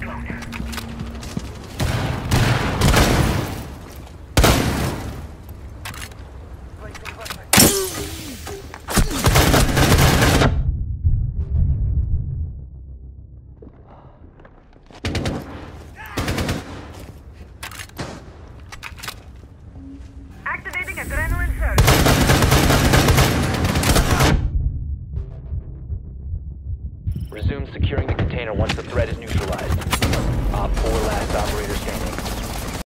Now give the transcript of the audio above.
Drone out. Resume securing the container once the threat is neutralized. Op 4